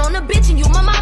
on a bitch and you my mom.